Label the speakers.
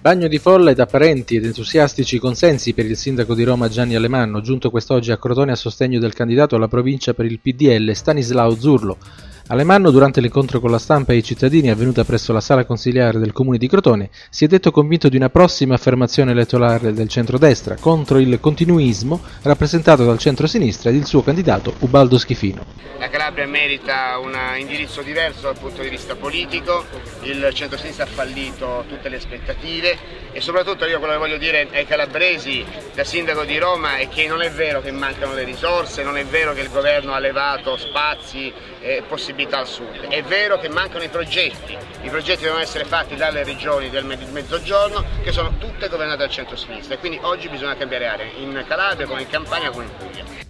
Speaker 1: Bagno di folla da parenti ed entusiastici consensi per il sindaco di Roma Gianni Alemanno, giunto quest'oggi a Crotone a sostegno del candidato alla provincia per il PDL Stanislao Zurlo. Alemanno, durante l'incontro con la stampa e i cittadini avvenuta presso la sala consiliare del comune di Crotone, si è detto convinto di una prossima affermazione elettorale del centrodestra contro il continuismo rappresentato dal centro-sinistra ed il suo candidato Ubaldo Schifino.
Speaker 2: La Calabria merita un indirizzo diverso dal punto di vista politico, il centro-sinistra ha fallito tutte le aspettative e soprattutto io quello che voglio dire ai calabresi da sindaco di Roma è che non è vero che mancano le risorse, non è vero che il governo ha levato spazi e possibilità possibilità al sud. È vero che mancano i progetti, i progetti devono essere fatti dalle regioni del mezzogiorno che sono tutte governate dal centro-sinistra e quindi oggi bisogna cambiare area, in Calabria come in Campania come in Puglia.